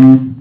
Mm-hmm.